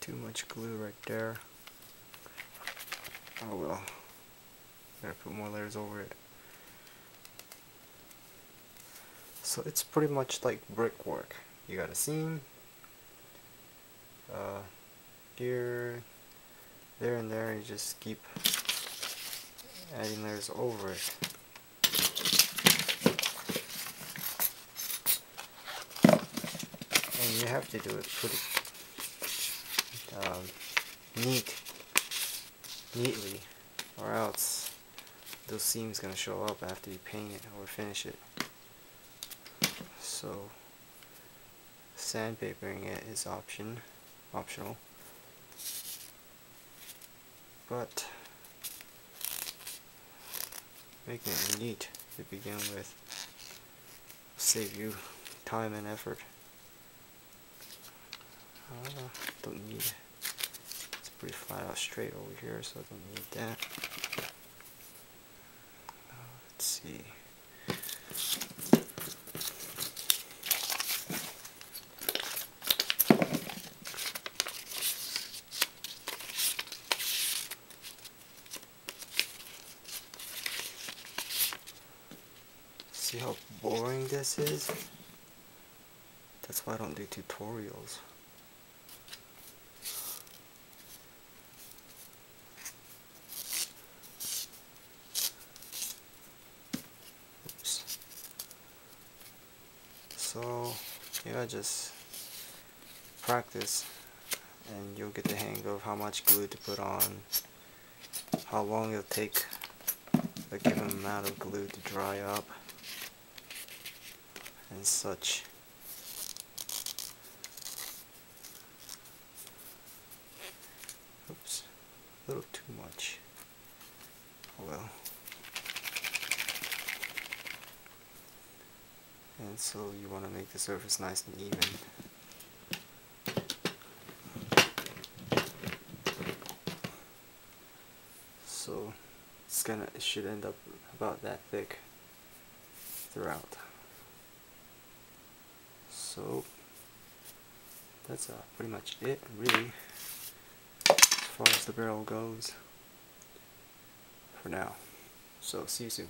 too much glue right there. Oh well. Gotta put more layers over it. So it's pretty much like brickwork. You got a seam, uh, here, there and there, you just keep adding layers over it. And you have to do it pretty um, neat, neatly, or else those seams gonna show up after you paint it or finish it. So sandpapering it is option optional but making it neat to begin with save you time and effort uh, don't need pretty flat out straight over here so I don't need that uh, let's see See how boring this is? That's why I don't do tutorials. Oops. So, yeah, just practice and you'll get the hang of how much glue to put on, how long it'll take a given amount of glue to dry up and such. Oops, a little too much. Oh well. And so you want to make the surface nice and even. So it's gonna it should end up about that thick throughout. So that's uh, pretty much it really as far as the barrel goes for now. So see you soon